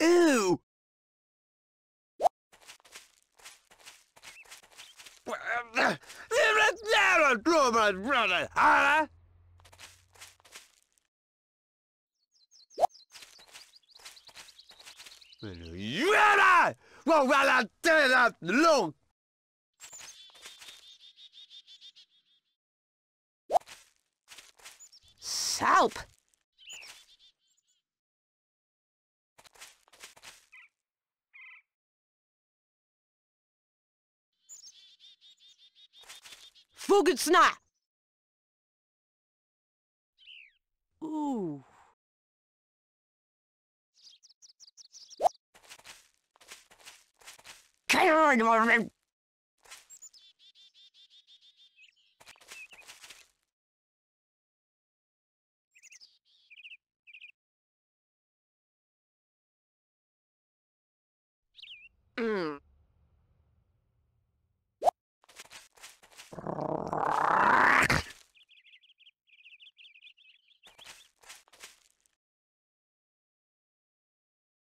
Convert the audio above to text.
Ew! Voilà! Bon, voilà, tête long! Salp! фугит сна. Ooh. Mm.